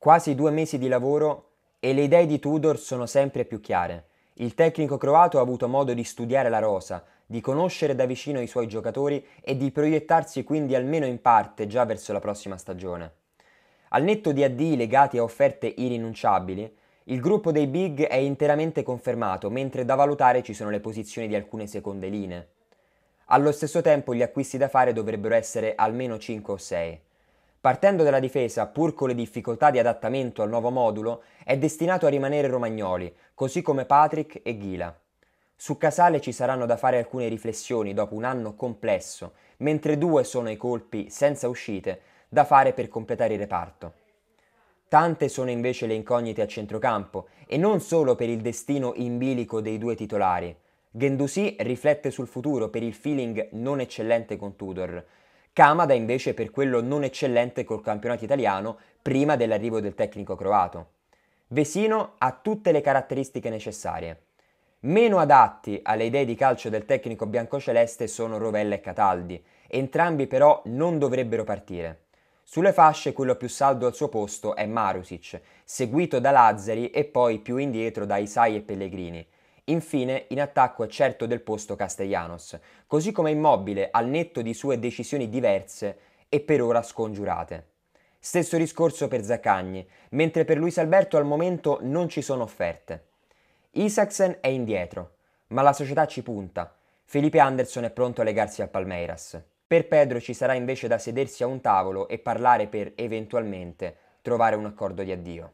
Quasi due mesi di lavoro e le idee di Tudor sono sempre più chiare. Il tecnico croato ha avuto modo di studiare la rosa, di conoscere da vicino i suoi giocatori e di proiettarsi quindi almeno in parte già verso la prossima stagione. Al netto di addii legati a offerte irrinunciabili, il gruppo dei big è interamente confermato, mentre da valutare ci sono le posizioni di alcune seconde linee. Allo stesso tempo gli acquisti da fare dovrebbero essere almeno 5 o 6. Partendo dalla difesa, pur con le difficoltà di adattamento al nuovo modulo, è destinato a rimanere Romagnoli, così come Patrick e Ghila. Su Casale ci saranno da fare alcune riflessioni dopo un anno complesso, mentre due sono i colpi, senza uscite, da fare per completare il reparto. Tante sono invece le incognite a centrocampo, e non solo per il destino in bilico dei due titolari. Gendouzi riflette sul futuro per il feeling non eccellente con Tudor, Kamada invece per quello non eccellente col campionato italiano prima dell'arrivo del tecnico croato. Vesino ha tutte le caratteristiche necessarie. Meno adatti alle idee di calcio del tecnico biancoceleste sono Rovella e Cataldi, entrambi però non dovrebbero partire. Sulle fasce quello più saldo al suo posto è Marusic, seguito da Lazzari e poi più indietro da Isai e Pellegrini. Infine, in attacco è certo del posto Castellanos, così come immobile al netto di sue decisioni diverse e per ora scongiurate. Stesso discorso per Zaccagni, mentre per Luis Alberto al momento non ci sono offerte. Isaksen è indietro, ma la società ci punta. Felipe Anderson è pronto a legarsi al Palmeiras. Per Pedro ci sarà invece da sedersi a un tavolo e parlare per, eventualmente, trovare un accordo di addio.